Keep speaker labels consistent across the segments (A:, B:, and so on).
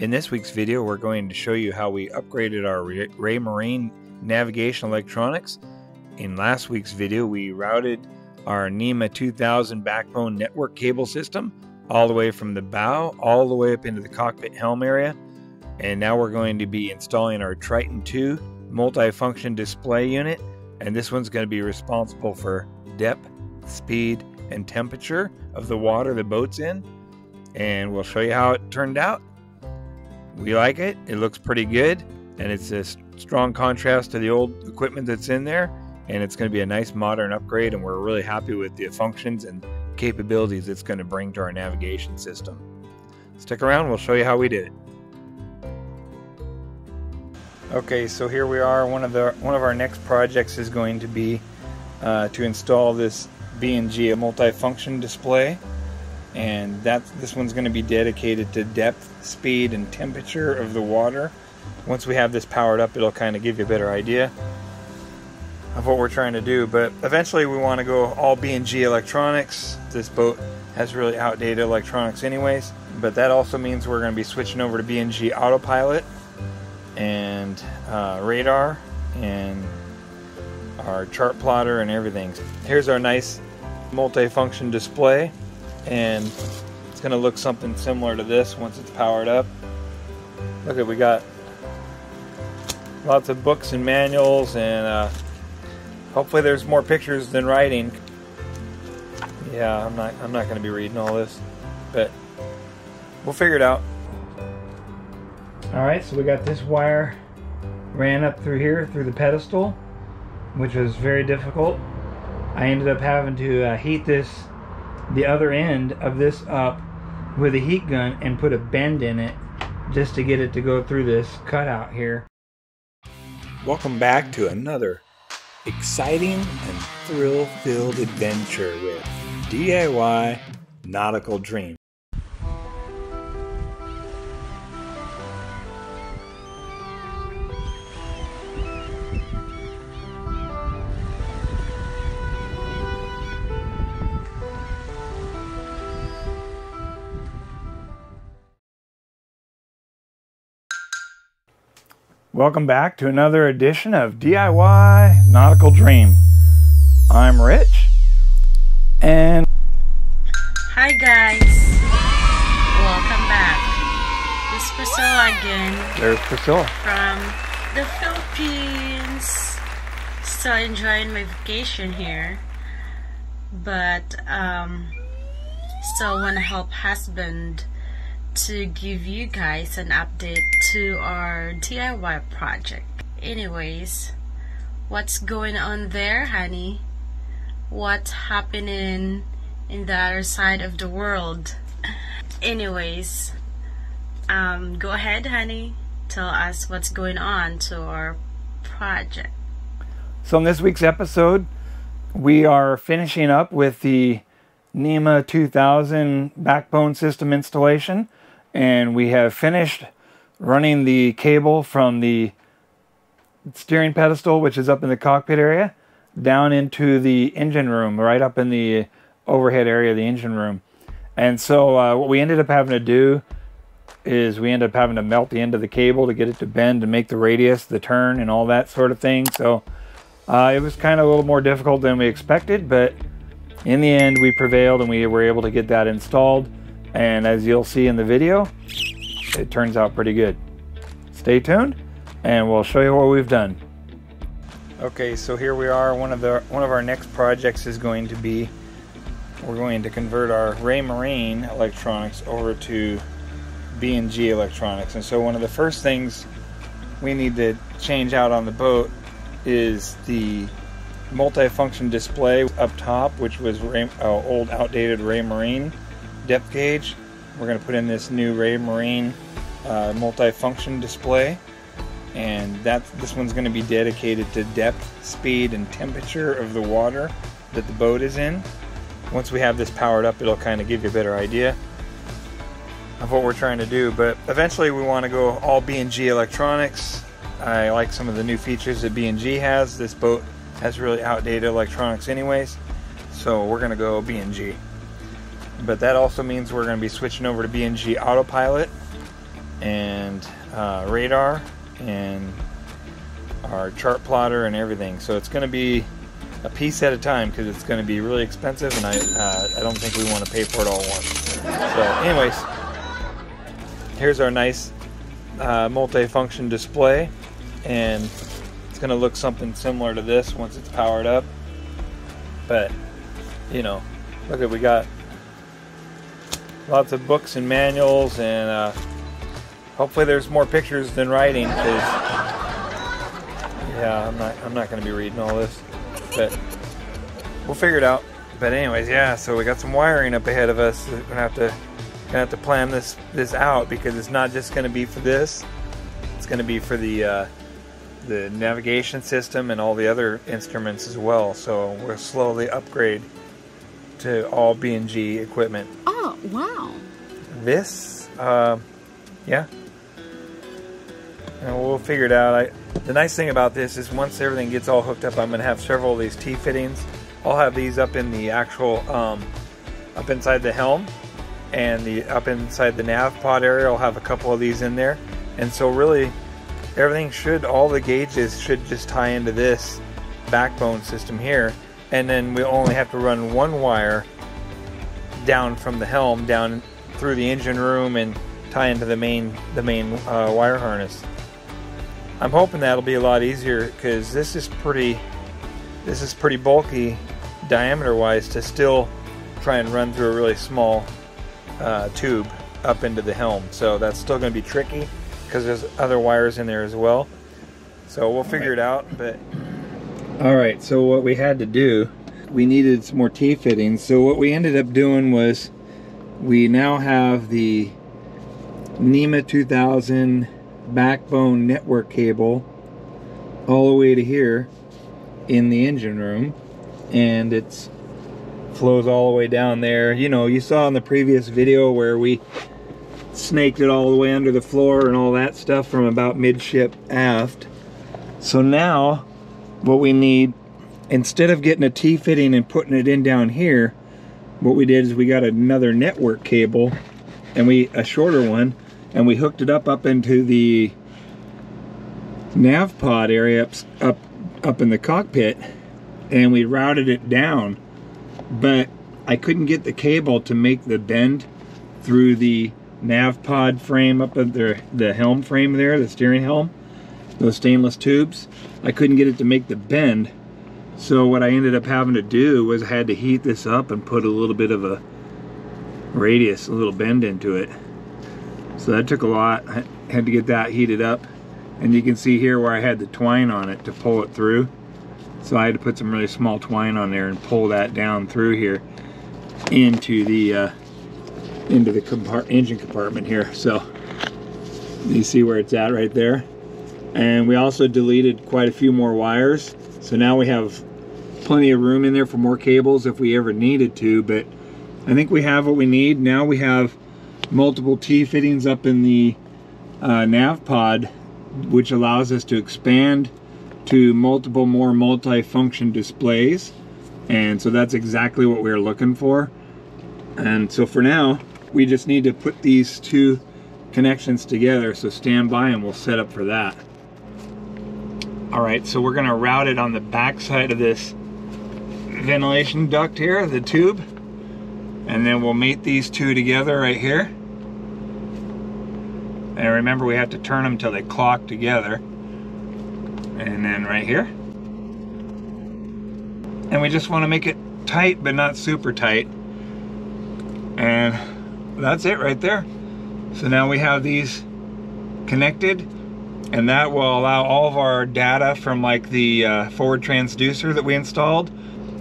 A: In this week's video, we're going to show you how we upgraded our Raymarine navigation electronics. In last week's video, we routed our NMEA 2000 backbone network cable system all the way from the bow all the way up into the cockpit helm area. And now we're going to be installing our Triton 2 multifunction display unit. And this one's going to be responsible for depth, speed, and temperature of the water the boat's in. And we'll show you how it turned out we like it. It looks pretty good, and it's a strong contrast to the old equipment that's in there. And it's going to be a nice modern upgrade, and we're really happy with the functions and capabilities it's going to bring to our navigation system. Stick around, we'll show you how we did it. Okay, so here we are. One of the one of our next projects is going to be uh, to install this B&G multifunction display and that this one's going to be dedicated to depth, speed, and temperature of the water. Once we have this powered up, it'll kind of give you a better idea of what we're trying to do. But eventually, we want to go all B&G electronics. This boat has really outdated electronics, anyways. But that also means we're going to be switching over to B&G autopilot and uh, radar and our chart plotter and everything. Here's our nice multi-function display and it's going to look something similar to this once it's powered up. Look at we got lots of books and manuals and uh, hopefully there's more pictures than writing. Yeah, I'm not I'm not going to be reading all this, but we'll figure it out. All right, so we got this wire ran up through here through the pedestal, which was very difficult. I ended up having to uh, heat this the other end of this up with a heat gun and put a bend in it just to get it to go through this cutout here. Welcome back to another exciting and thrill-filled adventure with DIY Nautical Dream. Welcome back to another edition of DIY Nautical Dream. I'm Rich, and
B: hi guys, welcome back. This is Priscilla again.
A: There's Priscilla
B: from the Philippines. Still enjoying my vacation here, but um, still want to help husband to give you guys an update to our DIY project. Anyways, what's going on there, honey? What's happening in the other side of the world? Anyways, um, go ahead, honey. Tell us what's going on to our project.
A: So, in this week's episode, we are finishing up with the NMEA 2000 backbone system installation and we have finished running the cable from the steering pedestal, which is up in the cockpit area, down into the engine room, right up in the overhead area of the engine room. And so uh, what we ended up having to do is we ended up having to melt the end of the cable to get it to bend and make the radius, the turn, and all that sort of thing. So uh, it was kind of a little more difficult than we expected, but in the end we prevailed and we were able to get that installed. And as you'll see in the video, it turns out pretty good. Stay tuned and we'll show you what we've done. Okay, so here we are. One of the one of our next projects is going to be we're going to convert our Raymarine electronics over to B&G electronics. And so one of the first things we need to change out on the boat is the multifunction display up top, which was Ray, uh, old outdated Raymarine depth gauge. We're going to put in this new Raymarine uh, multi-function display and that this one's going to be dedicated to depth, speed, and temperature of the water that the boat is in. Once we have this powered up, it'll kind of give you a better idea of what we're trying to do. But eventually, we want to go all B&G electronics. I like some of the new features that B&G has. This boat has really outdated electronics, anyways, so we're going to go B&G but that also means we're going to be switching over to B&G Autopilot and uh, radar and our chart plotter and everything. So it's going to be a piece at a time because it's going to be really expensive, and I uh, I don't think we want to pay for it all once. So, anyways, here's our nice uh, multi-function display, and it's going to look something similar to this once it's powered up. But you know, look at we got lots of books and manuals, and uh, hopefully there's more pictures than writing because yeah, I'm not I'm not going to be reading all this but we'll figure it out. But anyways, yeah. So we got some wiring up ahead of us. We're gonna have to gonna have to plan this this out because it's not just gonna be for this. It's gonna be for the uh, the navigation system and all the other instruments as well. So we'll slowly upgrade to all B&G equipment.
B: Oh wow!
A: This, uh, yeah. And we'll figure it out. I, the nice thing about this is once everything gets all hooked up, I'm going to have several of these T-fittings. I'll have these up in the actual, um, up inside the helm and the up inside the nav pod area. I'll have a couple of these in there. And so really, everything should, all the gauges should just tie into this backbone system here. And then we only have to run one wire down from the helm down through the engine room and tie into the main the main uh, wire harness. I'm hoping that'll be a lot easier because this is pretty this is pretty bulky diameter wise to still try and run through a really small uh, tube up into the helm so that's still going to be tricky because there's other wires in there as well so we'll figure it out but all right so what we had to do we needed some more T-fittings so what we ended up doing was we now have the NMEA 2000 backbone network cable all the way to here in the engine room and it's flows all the way down there. You know you saw in the previous video where we snaked it all the way under the floor and all that stuff from about midship aft. So now what we need instead of getting a T-fitting and putting it in down here what we did is we got another network cable and we a shorter one and we hooked it up up into the nav pod area up, up up in the cockpit and we routed it down. But I couldn't get the cable to make the bend through the nav pod frame up at the, the helm frame there the steering helm those stainless tubes. I couldn't get it to make the bend so what I ended up having to do was I had to heat this up and put a little bit of a radius a little bend into it so that took a lot. I had to get that heated up. And you can see here where I had the twine on it to pull it through. So I had to put some really small twine on there and pull that down through here into the uh, into the compart engine compartment here. So you see where it's at right there. And we also deleted quite a few more wires. So now we have plenty of room in there for more cables if we ever needed to. But I think we have what we need. Now we have multiple T-fittings up in the uh, nav pod, which allows us to expand to multiple more multi-function displays. And so that's exactly what we are looking for. And so for now, we just need to put these two connections together. So stand by and we'll set up for that. All right, so we're gonna route it on the back side of this ventilation duct here, the tube. And then we'll mate these two together right here. And remember we have to turn them till they clock together. And then right here. And we just want to make it tight but not super tight. And that's it right there. So now we have these connected and that will allow all of our data from like the uh, forward transducer that we installed.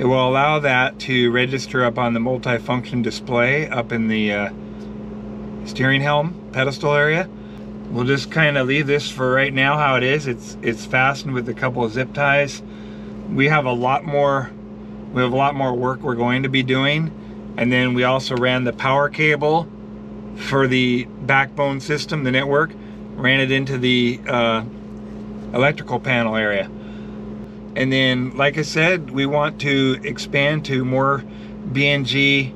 A: It will allow that to register up on the multifunction display up in the uh, steering helm pedestal area we'll just kind of leave this for right now how it is. It's it's fastened with a couple of zip ties. We have a lot more we have a lot more work we're going to be doing. And then we also ran the power cable for the backbone system, the network, ran it into the uh, electrical panel area. And then, like I said, we want to expand to more B&G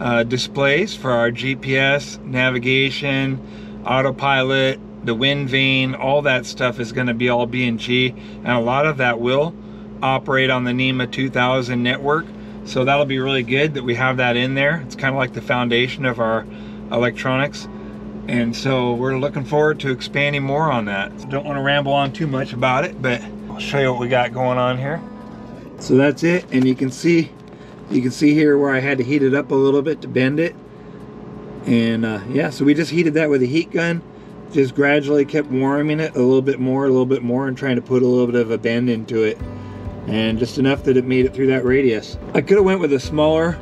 A: uh, displays for our GPS, navigation, autopilot, the wind vane, all that stuff is going to be all B&G, and a lot of that will operate on the NMEA 2000 network. So that'll be really good that we have that in there. It's kind of like the foundation of our electronics. And so we're looking forward to expanding more on that. Don't want to ramble on too much about it, but I'll show you what we got going on here. So that's it, and you can see you can see here where I had to heat it up a little bit to bend it. And uh, yeah, so we just heated that with a heat gun. Just gradually kept warming it a little bit more, a little bit more, and trying to put a little bit of a bend into it. And just enough that it made it through that radius. I could have went with a smaller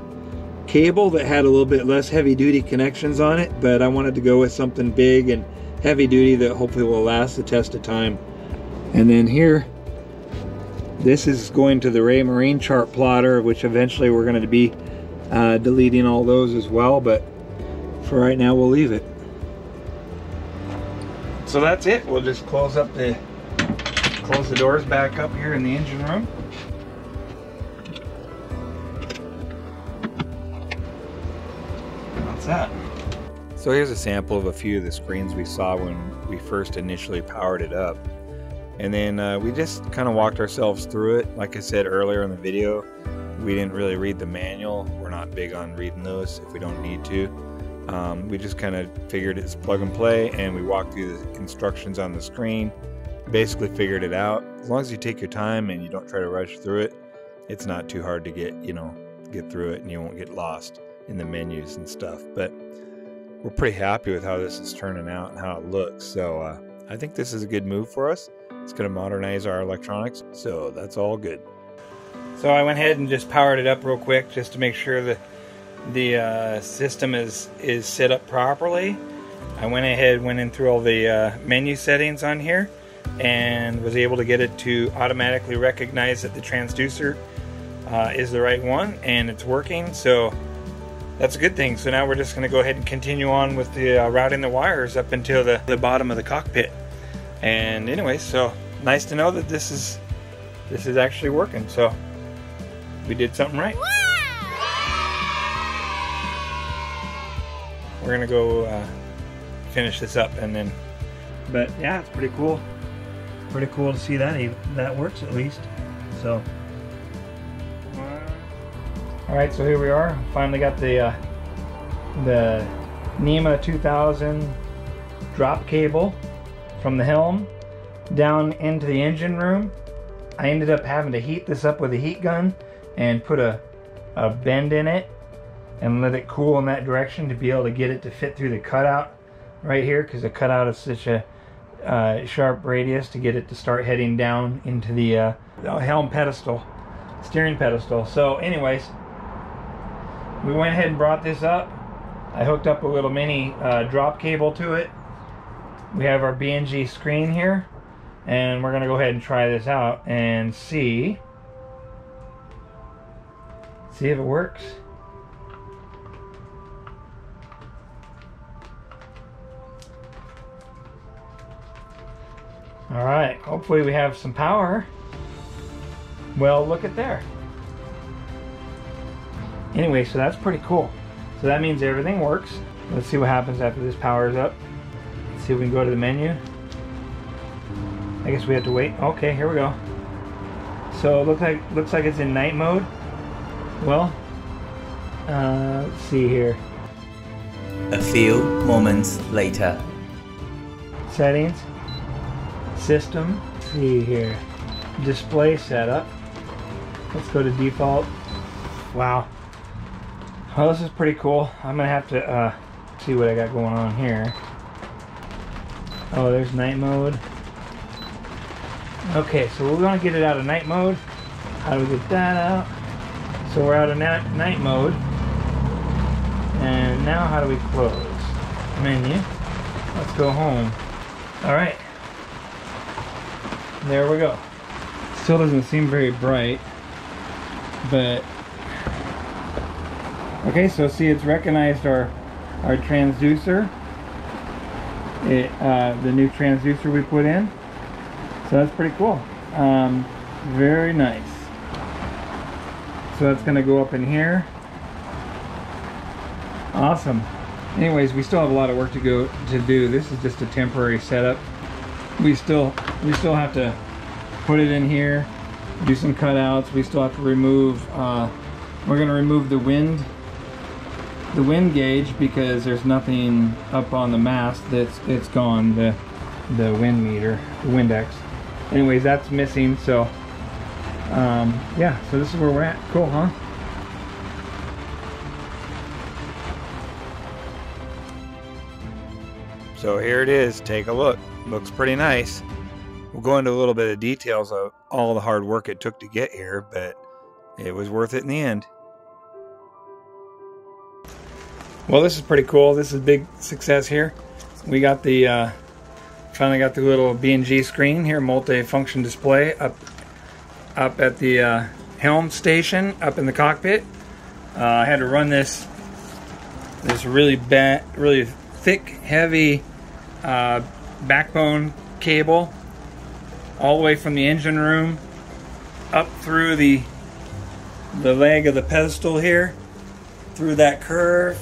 A: cable that had a little bit less heavy duty connections on it, but I wanted to go with something big and heavy duty that hopefully will last the test of time. And then here, this is going to the Raymarine chart plotter, which eventually we're going to be uh, deleting all those as well, but for right now we'll leave it. So that's it. We'll just close up the close the doors back up here in the engine room. That's that. So here's a sample of a few of the screens we saw when we first initially powered it up. And then uh, we just kind of walked ourselves through it. Like I said earlier in the video, we didn't really read the manual. We're not big on reading those if we don't need to. Um, we just kind of figured it's plug and play and we walked through the instructions on the screen. Basically figured it out. As long as you take your time and you don't try to rush through it, it's not too hard to get, you know, get through it and you won't get lost in the menus and stuff. But we're pretty happy with how this is turning out and how it looks. So uh, I think this is a good move for us. It's going to modernize our electronics, so that's all good. So I went ahead and just powered it up real quick just to make sure that the uh, system is is set up properly. I went ahead, went in through all the uh, menu settings on here, and was able to get it to automatically recognize that the transducer uh, is the right one, and it's working. So that's a good thing. So now we're just going to go ahead and continue on with the uh, routing the wires up until the, the bottom of the cockpit. And anyway, so nice to know that this is this is actually working. So we did something right. We're gonna go uh, finish this up and then. But yeah, it's pretty cool. Pretty cool to see that that works at least. So. All right, so here we are. Finally got the uh, the NMEA 2000 drop cable from the helm down into the engine room. I ended up having to heat this up with a heat gun and put a, a bend in it and let it cool in that direction to be able to get it to fit through the cutout right here because the cutout is such a uh, sharp radius to get it to start heading down into the, uh, helm pedestal, steering pedestal. So anyways, we went ahead and brought this up. I hooked up a little mini uh, drop cable to it. We have our B&G screen here and we're to go ahead and try this out and see see if it works. All right, hopefully we have some power. Well, look at there. Anyway, so that's pretty cool. So that means everything works. Let's see what happens after this powers up. Let's see if we can go to the menu. I guess we have to wait. Okay, here we go. So it looks like looks like it's in night mode. Well, uh, let's see here.
C: A few moments later.
A: Settings system. Let's see here. Display setup. Let's go to default. Wow. Well, this is pretty cool. I'm gonna have to uh, see what I got going on here. Oh, there's night mode. Okay, so we're gonna get it out of night mode. How do we get that out? So we're out of night mode. And now how do we close? Menu. Let's go home. All right. There we go. Still doesn't seem very bright, but okay. So see, it's recognized our our transducer. It uh, the new transducer we put in. So that's pretty cool. Um, very nice. So that's going to go up in here. Awesome. anyways, we still have a lot of work to go to do. This is just a temporary setup. We still we still have to put it in here, do some cutouts. We still have to remove. Uh, we're gonna remove the wind the wind gauge because there's nothing up on the mast that's it's gone the the wind meter the windex anyways that's missing so um, yeah so this is where we're at. Cool huh? So here it is. Take a look. Looks pretty nice. We'll go into a little bit of details of all the hard work it took to get here but it was worth it in the end well, this is pretty cool. This is a big success here. We got the uh, finally got the little B&G screen here, multi-function display up up at the uh, helm station up in the cockpit. Uh, I had to run this this really bad, really thick, heavy uh, backbone cable all the way from the engine room up through the the leg of the pedestal here, through that curve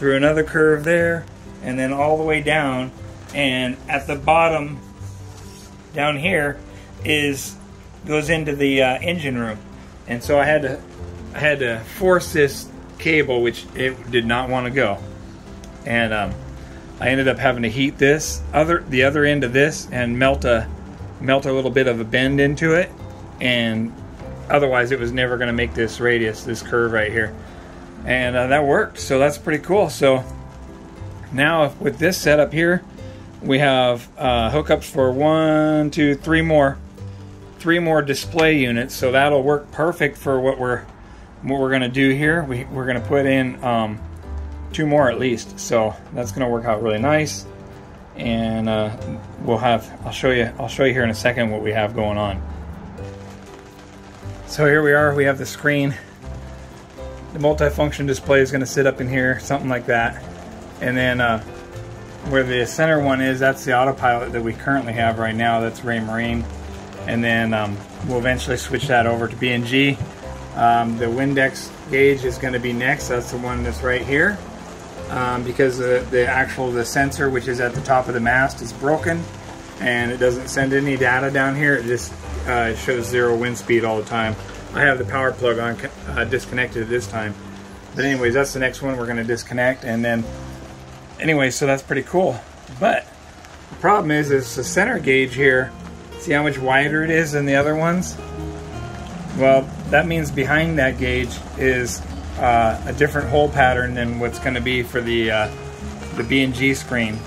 A: through another curve there, and then all the way down. And at the bottom, down here, is goes into the uh, engine room. And so I had to I had to force this cable, which it did not want to go. And um, I ended up having to heat this other the other end of this and melt a melt a little bit of a bend into it, and otherwise it was never going to make this radius, this curve right here and uh, that worked. So that's pretty cool. So now with this setup here, we have uh, hookups for one, two, three more, three more display units. So that'll work perfect for what we're what we're gonna do here. We, we're gonna put in um, two more at least. So that's gonna work out really nice. And uh, we'll have I'll show you I'll show you here in a second what we have going on. So here we are. We have the screen the multifunction display is going to sit up in here, something like that. And then uh, where the center one is, that's the autopilot that we currently have right now. That's Raymarine. And then um, we'll eventually switch that over to B&G. Um, the Windex gauge is going to be next. That's the one that's right here. Um, because the, the actual the sensor, which is at the top of the mast, is broken, and it doesn't send any data down here. It just uh, shows zero wind speed all the time. I have the power plug on uh, disconnected this time. But anyways, that's the next one we're going to disconnect. And then, anyway, so that's pretty cool. But the problem is, is the center gauge here, see how much wider it is than the other ones? Well, that means behind that gauge is uh, a different hole pattern than what's going to be for the uh, the B&G screen.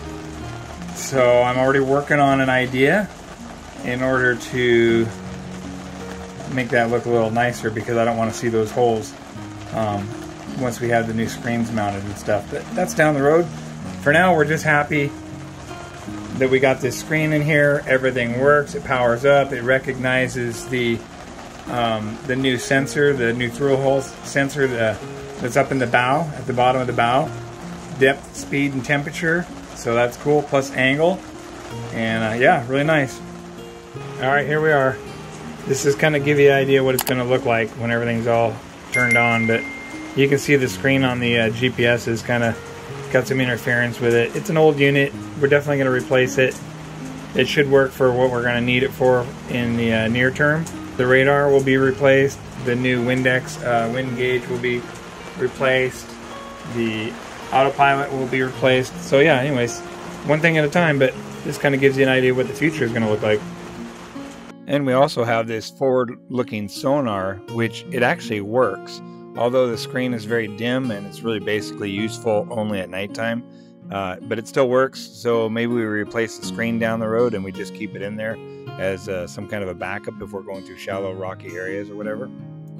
A: So I'm already working on an idea in order to make that look a little nicer because I don't want to see those holes um, once we have the new screens mounted and stuff. But that's down the road. For now, we're just happy that we got this screen in here. Everything works. It powers up. It recognizes the um, the new sensor, the new through hole sensor the, that's up in the bow, at the bottom of the bow. Depth, speed, and temperature. So that's cool. Plus angle. And uh, yeah, really nice. All right, here we are. This is kind of give you an idea what it's going to look like when everything's all turned on, but you can see the screen on the uh, GPS is kind of got some interference with it. It's an old unit. We're definitely going to replace it. It should work for what we're going to need it for in the uh, near term. The radar will be replaced. The new Windex uh, wind gauge will be replaced. The autopilot will be replaced. So yeah, anyways, one thing at a time, but this kind of gives you an idea what the future is going to look like. And we also have this forward looking sonar, which it actually works. Although the screen is very dim and it's really basically useful only at nighttime, uh, but it still works. So maybe we replace the screen down the road and we just keep it in there as uh, some kind of a backup if we're going through shallow, rocky areas or whatever.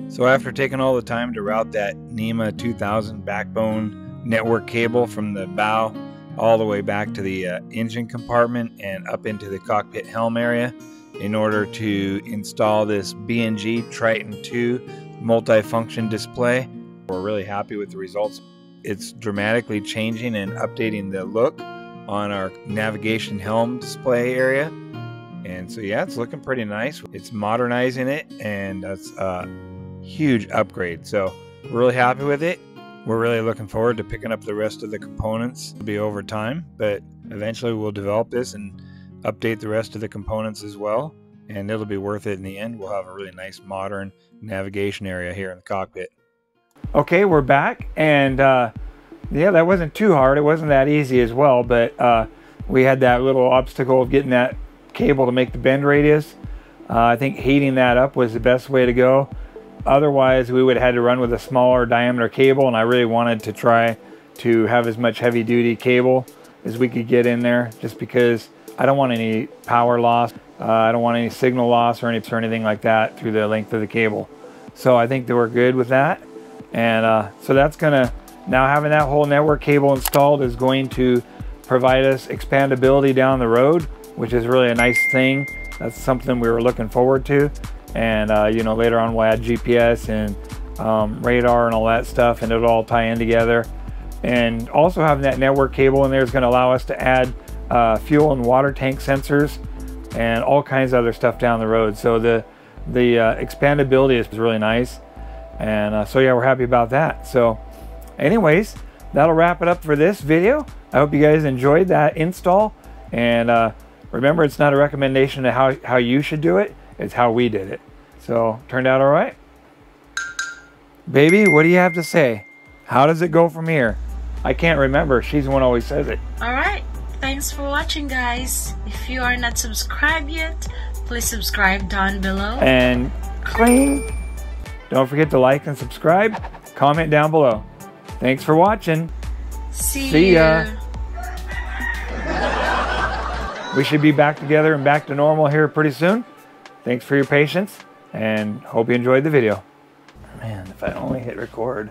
A: So after taking all the time to route that NMEA 2000 backbone network cable from the bow all the way back to the uh, engine compartment and up into the cockpit helm area, in order to install this B&G Triton 2 multifunction display. We're really happy with the results. It's dramatically changing and updating the look on our navigation helm display area. And so, yeah, it's looking pretty nice. It's modernizing it, and that's a huge upgrade. So, we're really happy with it. We're really looking forward to picking up the rest of the components. It'll be over time, but eventually we'll develop this and update the rest of the components as well. And it'll be worth it in the end. We'll have a really nice modern navigation area here in the cockpit. Okay, we're back. And uh, yeah, that wasn't too hard. It wasn't that easy as well, but uh, we had that little obstacle of getting that cable to make the bend radius. Uh, I think heating that up was the best way to go. Otherwise, we would have had to run with a smaller diameter cable, and I really wanted to try to have as much heavy duty cable as we could get in there just because I don't want any power loss. Uh, I don't want any signal loss or, any, or anything like that through the length of the cable. So I think that we're good with that. And uh, so that's to, now having that whole network cable installed is going to provide us expandability down the road, which is really a nice thing. That's something we were looking forward to. And, uh, you know, later on we'll add GPS and um, radar and all that stuff and it'll all tie in together. And also having that network cable in there is going to allow us to add uh, fuel and water tank sensors and all kinds of other stuff down the road. So the, the uh, expandability is really nice. And uh, so yeah, we're happy about that. So anyways, that'll wrap it up for this video. I hope you guys enjoyed that install. And uh, remember, it's not a recommendation of how, how you should do it. It's how we did it. So turned out all right. Baby, what do you have to say? How does it go from here? I can't remember. She's the one always says it.
B: All right. Thanks for watching, guys. If you are not subscribed yet, please subscribe down below.
A: And cling. Don't forget to like and subscribe. Comment down below. Thanks for watching.
B: See,
A: See ya.
B: ya.
A: We should be back together and back to normal here pretty soon. Thanks for your patience and hope you enjoyed the video. Man, if I only hit record.